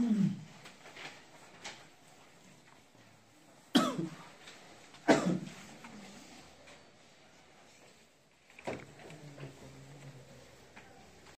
Mm.